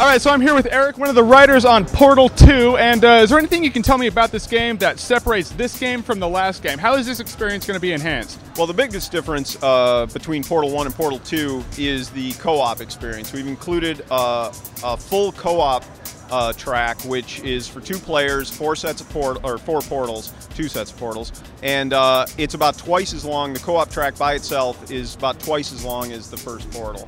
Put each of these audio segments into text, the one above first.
All right, so I'm here with Erik, one of the writers on Portal 2. And uh, is there anything you can tell me about this game that separates this game from the last game? How is this experience going to be enhanced? Well, the biggest difference uh, between Portal 1 and Portal 2 is the co op experience. We've included uh, a full co op uh, track, which is for two players, four sets of port or four portals, two sets of portals, and uh, it's about twice as long. The co-op track by itself is about twice as long as the first portal.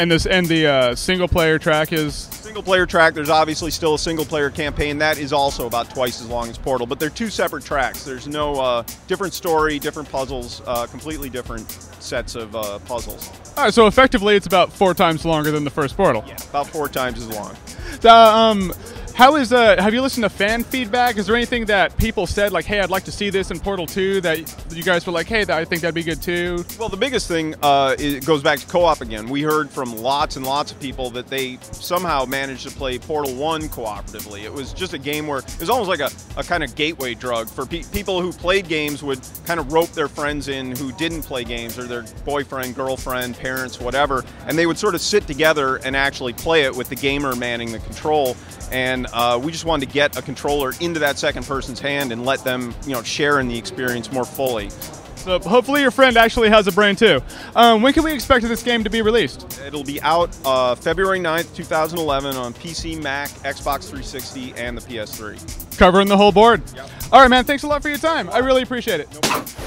And this and the uh, single player track is single player track. There's obviously still a single player campaign that is also about twice as long as Portal, but they're two separate tracks. There's no uh, different story, different puzzles, uh, completely different sets of uh, puzzles. All right, so effectively, it's about four times longer than the first Portal. Yeah, about four times as long. Um, how is uh, have you listened to fan feedback? Is there anything that people said like, "Hey, I'd like to see this in Portal 2 that you guys were like, "Hey, I think that'd be good too"? Well, the biggest thing uh, it goes back to co-op again. We heard from lots and lots of people that they somehow managed to play Portal 1 cooperatively. It was just a game where it was almost like a, a kind of gateway drug for pe- people who played games would kind of rope their friends in who didn't play games or their boyfriend, girlfriend, parents, whatever, and they would sort of sit together and actually play it with the gamer manning the control and uh, we just wanted to get a controller into that second person's hand and let them, you know, share in the experience more fully. So hopefully your friend actually has a brain too. Um, when can we expect this game to be released? It'll be out uh, February 9th, 2011 on PC, Mac, Xbox 360, and the PS3. Covering the whole board. Yep. All right, man. Thanks a lot for your time. I really appreciate it.